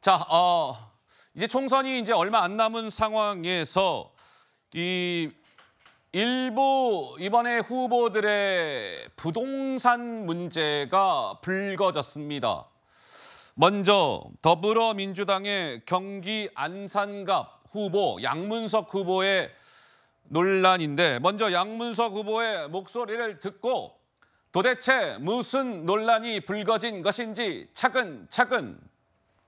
자, 어, 이제 총선이 이제 얼마 안 남은 상황에서 이 일부 이번에 후보들의 부동산 문제가 불거졌습니다. 먼저 더불어민주당의 경기 안산갑 후보 양문석 후보의 논란인데 먼저 양문석 후보의 목소리를 듣고 도대체 무슨 논란이 불거진 것인지 차근차근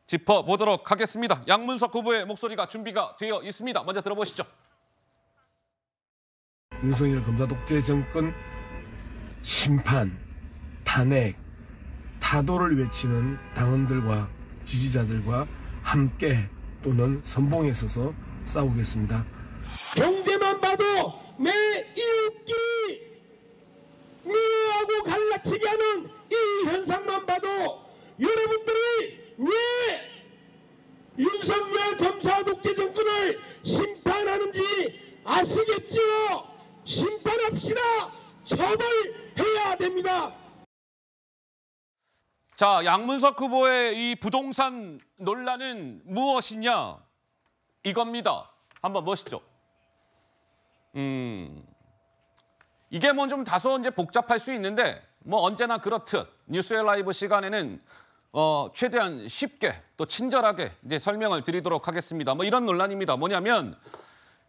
짚어보도록 하겠습니다. 양문석 후보의 목소리가 준비가 되어 있습니다. 먼저 들어보시죠. 윤석열 검사 독재 정권 심판, 탄핵, 타도를 외치는 당원들과 지지자들과 함께 또는 선봉에 서서 싸우겠습니다. 경제만 봐도 내 이웃끼리 미워하고 갈라치게 하는 이 현상만 봐도 여러분들이 왜 윤석열 검사 독재 정권을 심판하는지 아시겠지요? 심판합시다. 처벌해야 됩니다. 자, 양문석 후보의 이 부동산 논란은 무엇이냐? 이겁니다. 한번 보시죠. 음, 이게 뭐 좀 다소 이제 복잡할 수 있는데 뭐 언제나 그렇듯 뉴스의 라이브 시간에는 어, 최대한 쉽게 또 친절하게 이제 설명을 드리도록 하겠습니다. 뭐 이런 논란입니다. 뭐냐면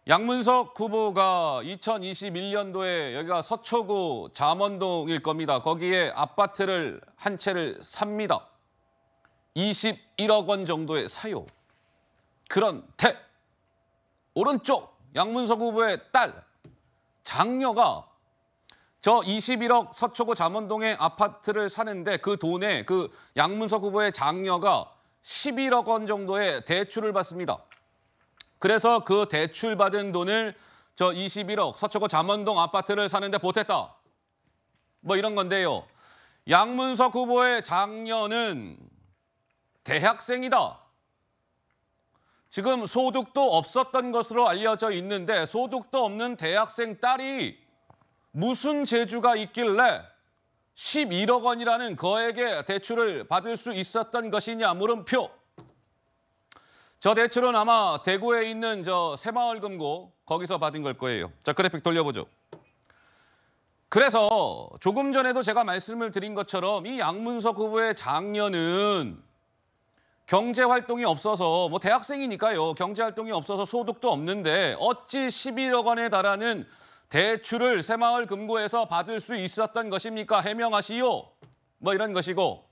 양문석 후보가 2021년도에 여기가 서초구 잠원동일 겁니다. 거기에 아파트를 한 채를 삽니다. 21억 원 정도의 사요. 그런데 오른쪽 양문석 후보의 딸 장녀가 저 21억 서초구 잠원동의 아파트를 사는데 그 돈에 그 양문석 후보의 장녀가 11억 원 정도의 대출을 받습니다. 그래서 그 대출 받은 돈을 저 21억 서초구 잠원동 아파트를 사는데 보탰다. 뭐 이런 건데요. 양문석 후보의 장녀는 대학생이다. 지금 소득도 없었던 것으로 알려져 있는데 소득도 없는 대학생 딸이 무슨 재주가 있길래 11억 원이라는 거액의 대출을 받을 수 있었던 것이냐 물음표. 저 대출은 아마 대구에 있는 저 새마을금고 거기서 받은 걸 거예요. 자 그래픽 돌려보죠. 그래서 조금 전에도 제가 말씀을 드린 것처럼 이 양문석 후보의 장녀는 경제 활동이 없어서 뭐 대학생이니까요. 경제 활동이 없어서 소득도 없는데 어찌 11억 원에 달하는 대출을 새마을 금고에서 받을 수 있었던 것입니까? 해명하시오. 뭐 이런 것이고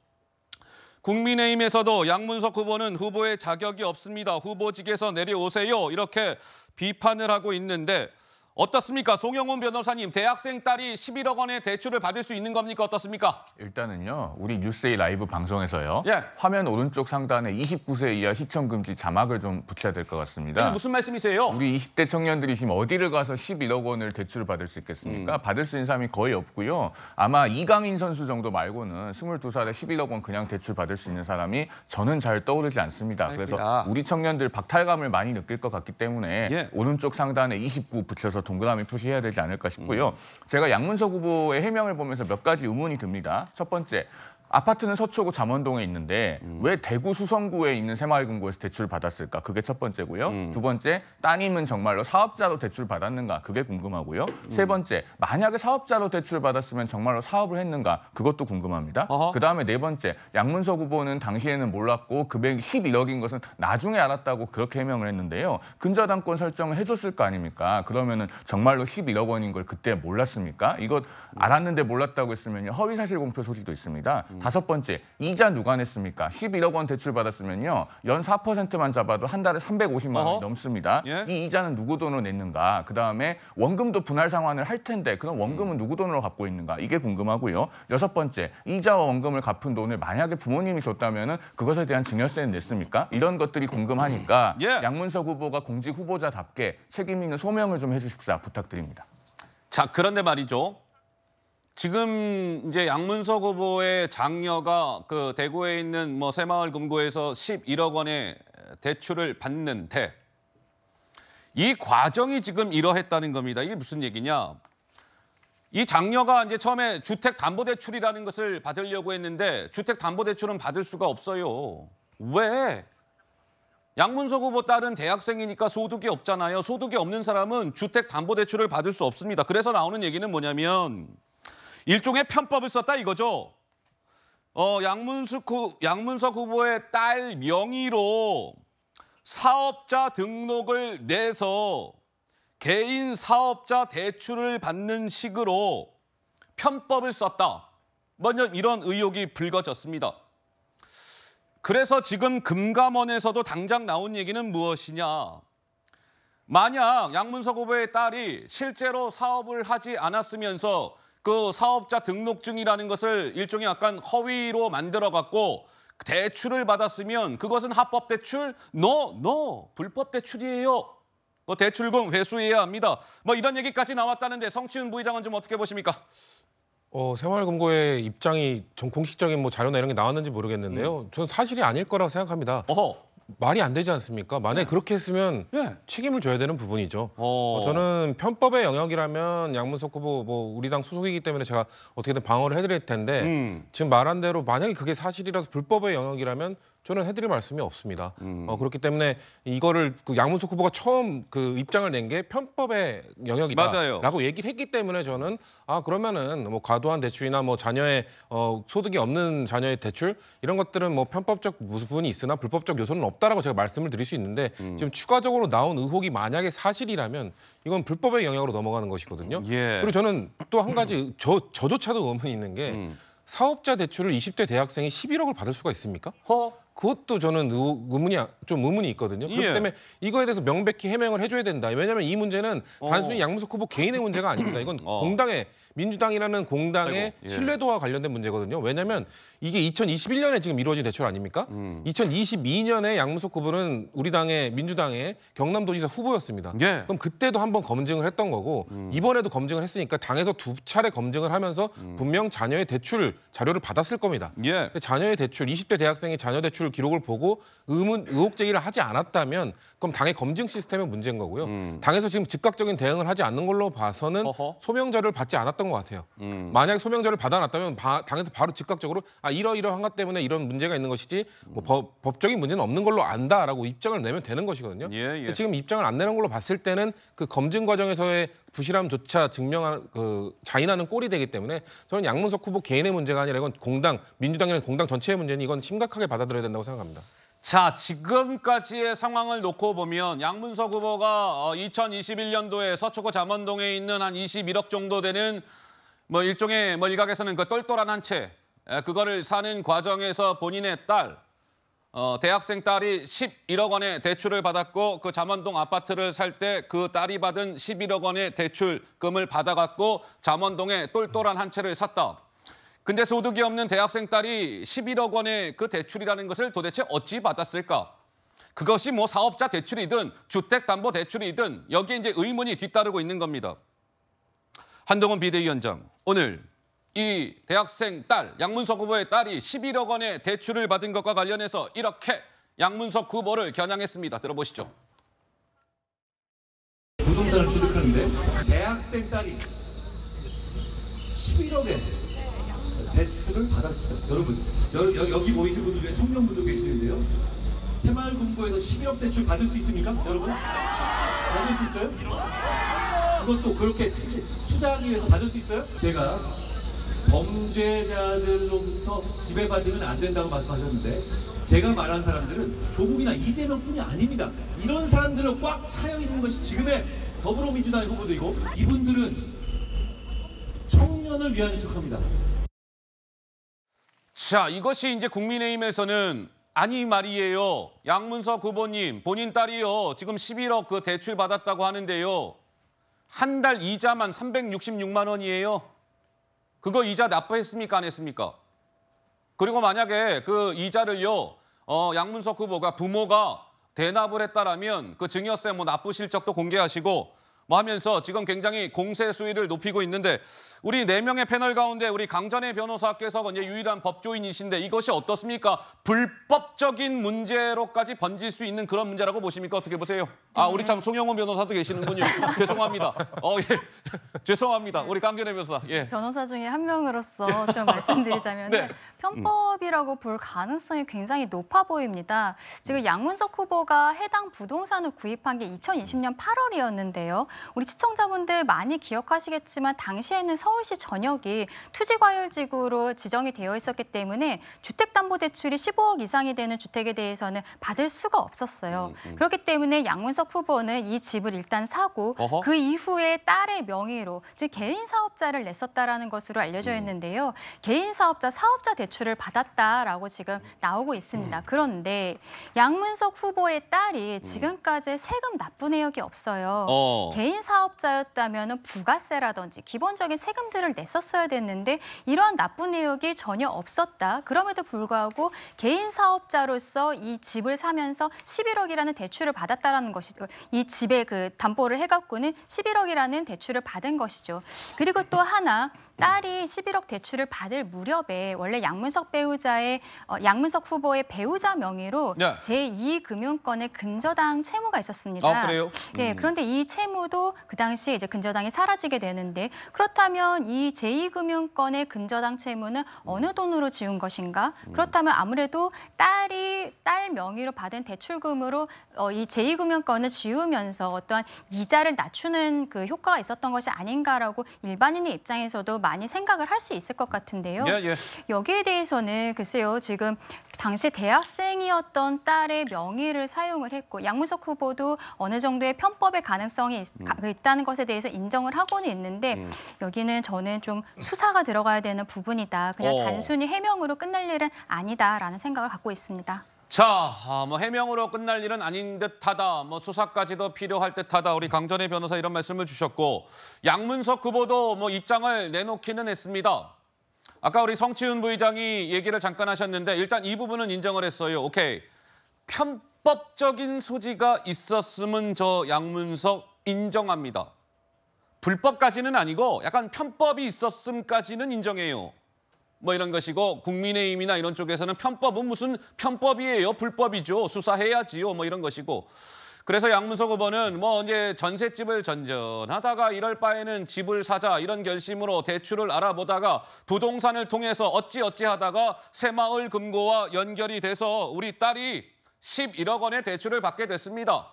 국민의힘에서도 양문석 후보는 후보의 자격이 없습니다. 후보직에서 내려오세요. 이렇게 비판을 하고 있는데 어떻습니까? 송영훈 변호사님, 대학생 딸이 11억 원의 대출을 받을 수 있는 겁니까? 어떻습니까? 일단은요, 우리 뉴스의 라이브 방송에서요. 예. 화면 오른쪽 상단에 29세 이하 시청 금지 자막을 좀 붙여야 될 것 같습니다. 무슨 말씀이세요? 우리 20대 청년들이 지금 어디를 가서 11억 원을 대출을 받을 수 있겠습니까? 음. 받을 수 있는 사람이 거의 없고요. 아마 이강인 선수 정도 말고는 22살에 11억 원 그냥 대출 받을 수 있는 사람이 저는 잘 떠오르지 않습니다. 그래서 아이고야. 우리 청년들 박탈감을 많이 느낄 것 같기 때문에 예. 오른쪽 상단에 29 붙여서 동그라미 표시해야 되지 않을까 싶고요. 음. 제가 양문석 후보의 해명을 보면서 몇 가지 의문이 듭니다. 첫 번째, 아파트는 서초구 잠원동에 있는데 음. 왜 대구 수성구에 있는 새마을금고에서 대출을 받았을까? 그게 첫 번째고요. 음. 두 번째, 따님은 정말로 사업자로 대출 받았는가? 그게 궁금하고요. 음. 세 번째, 만약에 사업자로 대출을 받았으면 정말로 사업을 했는가? 그것도 궁금합니다. 그 다음에 네 번째, 양문석 후보는 당시에는 몰랐고 금액이 11억인 것은 나중에 알았다고 그렇게 해명을 했는데요. 근저당권 설정을 해줬을 거 아닙니까? 그러면은 정말로 11억 원인 걸 그때 몰랐습니까? 이것 알았는데 몰랐다고 했으면요. 허위사실 공표 소지도 있습니다. 음. 다섯 번째, 이자 누가 냈습니까? 11억 원 대출 받았으면요. 연 4%만 잡아도 한 달에 350만 원이 어허. 넘습니다. 예? 이 이자는 누구 돈으로 냈는가? 그 다음에 원금도 분할 상환을 할 텐데 그럼 원금은 누구 돈으로 갚고 있는가? 이게 궁금하고요. 여섯 번째, 이자와 원금을 갚은 돈을 만약에 부모님이 줬다면은 그것에 대한 증여세는 냈습니까? 이런 것들이 궁금하니까 예. 양문석 후보가 공직 후보자답게 책임 있는 소명을 좀 해주십사 부탁드립니다. 자, 그런데 말이죠. 지금 이제 양문석 후보의 장녀가 그 대구에 있는 뭐 새마을 금고에서 11억 원의 대출을 받는데 이 과정이 지금 이러했다는 겁니다. 이게 무슨 얘기냐? 이 장녀가 이제 처음에 주택 담보 대출이라는 것을 받으려고 했는데 주택 담보 대출은 받을 수가 없어요. 왜? 양문석 후보 딸은 대학생이니까 소득이 없잖아요. 소득이 없는 사람은 주택담보대출을 받을 수 없습니다. 그래서 나오는 얘기는 뭐냐면 일종의 편법을 썼다 이거죠. 어, 양문석, 후, 양문석 후보의 딸 명의로 사업자 등록을 내서 개인 사업자 대출을 받는 식으로 편법을 썼다. 먼저 이런 의혹이 불거졌습니다. 그래서 지금 금감원에서도 당장 나온 얘기는 무엇이냐? 만약 양문석 후보의 딸이 실제로 사업을 하지 않았으면서 그 사업자 등록증이라는 것을 일종의 약간 허위로 만들어 갖고 대출을 받았으면 그것은 합법 대출? No, no, 불법 대출이에요. 뭐 대출금 회수해야 합니다. 뭐 이런 얘기까지 나왔다는데 성치훈 부의장은 좀 어떻게 보십니까? 어, 새마을금고의 입장이 좀 공식적인 뭐 자료나 이런 게 나왔는지 모르겠는데요. 저는 사실이 아닐 거라고 생각합니다. 어허. 말이 안 되지 않습니까? 만약에 그렇게 했으면 예. 책임을 져야 되는 부분이죠. 어. 어, 저는 편법의 영역이라면 양문석 후보 뭐 우리 당 소속이기 때문에 제가 어떻게든 방어를 해드릴 텐데 음. 지금 말한 대로 만약에 그게 사실이라서 불법의 영역이라면 저는 해드릴 말씀이 없습니다. 음. 어, 그렇기 때문에 이거를 그 양문석 후보가 처음 그 입장을 낸 게 편법의. 영역이다라고 얘기를 했기 때문에 저는 아 그러면은 뭐 과도한 대출이나 뭐 자녀의 어, 소득이 없는 자녀의 대출 이런 것들은 뭐 편법적 부분이 있으나 불법적 요소는 없다라고 제가 말씀을 드릴 수 있는데 음. 지금 추가적으로 나온 의혹이 만약에 사실이라면 이건 불법의 영역으로 넘어가는 것이거든요. 예. 그리고 저는 또 한 가지 저 저조차도 의문이 있는 게 음. 사업자 대출을 20대 대학생이 11억을 받을 수가 있습니까? 허. 그것도 저는 의- 의문이 좀 의문이 있거든요. 그렇기 예. 때문에 이거에 대해서 명백히 해명을 해줘야 된다. 왜냐하면 이 문제는 어. 단순히 양무석 후보 개인의 문제가 아닙니다. 이건 어. 공당의 민주당이라는 공당의 아이고, 예. 신뢰도와 관련된 문제거든요. 왜냐하면 이게 2021년에 지금 이루어진 대출 아닙니까? 음. 2022년에 양무석 후보는 우리 당의 민주당의 경남도지사 후보였습니다. 예. 음. 그럼 그때도 한번 검증을 했던 거고 이번에도 검증을 했으니까 당에서 두 차례 검증을 하면서 분명 자녀의 대출 자료를 받았을 겁니다. 예. 자녀의 대출, 20대 대학생이 자녀 대출 기록을 보고 의문 의혹 제기를 하지 않았다면 그럼 당의 검증 시스템의 문제인 거고요. 당에서 지금 즉각적인 대응을 하지 않는 걸로 봐서는 음. 어허. 소명자를 받지 않았 던 것 같아요. 음. 만약 소명자를 받아놨다면 바- 당에서 바로 즉각적으로 아 이러이러한 것 때문에 이런 문제가 있는 것이지 뭐 법, 법적인 문제는 없는 걸로 안다라고 입장을 내면 되는 것이거든요. 예, 예. 지금 입장을 안 내는 걸로 봤을 때는 그 검증 과정에서의 부실함조차 증명하는 그 자인하는 꼴이 되기 때문에 저는 양문석 후보 개인의 문제가 아니라 이건 공당 민주당이나 공당 전체의 문제니 이건 심각하게 받아들여야 된다고 생각합니다. 자, 지금까지의 상황을 놓고 보면 양문석 후보가 어, 2021년도에 서초구 잠원동에 있는 한 21억 정도 되는 뭐 일종의 뭐 일각에서는 그 똘똘한 한 채, 에, 그거를 사는 과정에서 본인의 딸, 어, 대학생 딸이 11억 원의 대출을 받았고 그 잠원동 아파트를 살 때 그 딸이 받은 11억 원의 대출금을 받아갖고 잠원동에 똘똘한 한 채를 샀다. 근데 소득이 없는 대학생 딸이 11억 원의 그 대출이라는 것을 도대체 어찌 받았을까? 그것이 뭐 사업자 대출이든 주택담보 대출이든 여기에 이제 의문이 뒤따르고 있는 겁니다. 한동훈 비대위원장 오늘 이 대학생 딸 양문석 후보의 딸이 11억 원의 대출을 받은 것과 관련해서 이렇게 양문석 후보를 겨냥했습니다. 들어보시죠. 부동산을 취득하는데 대학생 딸이 11억의 대출을 받았습니다. 여러분, 여, 여, 여 기 모이신 분들 중에 청년분도 계시는데요. 새마을금고에서 11억 대출 받을 수 있습니까? 여러분? 받을 수 있어요? 그것도 그렇게 투, 투자 하기 위해서 받을 수 있어요? 제가 범죄자들로부터 지배받으면 안 된다고 말씀하셨는데 제가 말한 사람들은 조국이나 이재명뿐이 아닙니다. 이런 사람들은 꽉 차여 있는 것이 지금의 더불어민주당 후보들이고 이분들은 청년을 위한 척합니다. 자, 이것이 이제 국민의힘에서는 아니 말이에요. 양문석 후보님, 본인 딸이요. 지금 11억 그 대출 받았다고 하는데요. 한 달 이자만 366만 원이에요. 그거 이자 납부했습니까? 안 했습니까? 그리고 만약에 그 이자를요, 어, 양문석 후보가 부모가 대납을 했다라면 그 증여세 뭐 납부 실적도 공개하시고 뭐 하면서 지금 굉장히 공세 수위를 높이고 있는데 우리 네 명의 패널 가운데 우리 강전의 변호사께서 이제 유일한 법조인이신데 이것이 어떻습니까? 불법적인 문제로까지 번질 수 있는 그런 문제라고 보십니까? 어떻게 보세요? 아, 우리 참 송영훈 변호사도 계시는군요. 죄송합니다. 어, 예. 죄송합니다. 우리 강견혜 변호사. 예. 변호사 중에 한 명으로서 좀 말씀드리자면 네. 은 편법이라고 볼 가능성이 굉장히 높아 보입니다. 지금 양문석 후보가 해당 부동산을 구입한 게 2020년 8월이었는데요. 우리 시청자분들 많이 기억하시겠지만 당시에는 서울시 전역이 투지과열지구로 지정이 되어 있었기 때문에 주택담보대출이 15억 이상이 되는 주택에 대해서는 받을 수가 없었어요. 그렇기 때문에 양문석 후보는 이 집을 일단 사고 어허. 그 이후에 딸의 명의로 즉 개인 사업자를 냈었다라는 것으로 알려져 있는데요. 개인 사업자 사업자 대출을 받았다라고 지금 나오고 있습니다. 그런데 양문석 후보의 딸이 지금까지 세금 납부 내역이 없어요. 어. 개인 사업자였다면 부가세라든지 기본적인 세금들을 냈었어야 됐는데 이런 납부 내역이 전혀 없었다. 그럼에도 불구하고 개인 사업자로서 이 집을 사면서 11억이라는 대출을 받았다라는 것이 죠. 이 집에 그 담보를 해갖고는 11억이라는 대출을 받은 것이죠. 그리고 또 하나 딸이 11억 대출을 받을 무렵에 원래 양문석 배우자의 어, 양문석 후보의 배우자 명의로 네. 제2금융권의 근저당 채무가 있었습니다. 아, 그래요? 예, 그런데 이 채무도 그 당시에 이제 근저당이 사라지게 되는데 그렇다면 이 제2금융권의 근저당 채무는 어느 돈으로 지운 것인가? 그렇다면 아무래도 딸이 딸 명의로 받은 대출금으로 어, 이 제2금융권을 지우면서 어떠한 이자를 낮추는 그 효과가 있었던 것이 아닌가라고 일반인의 입장에서도 많이 생각을 할 수 있을 것 같은데요. 예, 예. 여기에 대해서는 글쎄요 지금 당시 대학생이었던 딸의 명의를 사용을 했고 양무석 후보도 어느 정도의 편법의 가능성이 있, 음. 가- 있다는 것에 대해서 인정을 하고는 있는데 여기는 저는 좀 수사가 들어가야 되는 부분이다. 그냥 어. 단순히 해명으로 끝날 일은 아니다라는 생각을 갖고 있습니다. 자, 아, 뭐 해명으로 끝날 일은 아닌 듯하다. 뭐 수사까지도 필요할 듯하다. 우리 강전혜 변호사 이런 말씀을 주셨고 양문석 후보도 뭐 입장을 내놓기는 했습니다. 아까 우리 성치훈 부의장이 얘기를 잠깐 하셨는데 일단 이 부분은 인정을 했어요. 오케이. 편법적인 소지가 있었음은 저 양문석 인정합니다. 불법까지는 아니고 약간 편법이 있었음까지는 인정해요. 뭐 이런 것이고 국민의힘이나 이런 쪽에서는 편법은 무슨 편법이에요? 불법이죠. 수사해야지요. 뭐 이런 것이고. 그래서 양문석 후보는 뭐 이제 전셋집을 전전하다가 이럴 바에는 집을 사자 이런 결심으로 대출을 알아보다가 부동산을 통해서 어찌 어찌 하다가 새마을 금고와 연결이 돼서 우리 딸이 11억 원의 대출을 받게 됐습니다.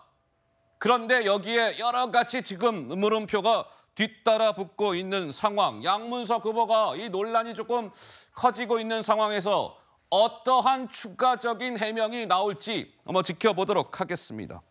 그런데 여기에 여러 가지 지금 물음표가 뒤따라 붙고 있는 상황. 양문석 후보가 이 논란이 조금 커지고 있는 상황에서 어떠한 추가적인 해명이 나올지 한번 지켜보도록 하겠습니다.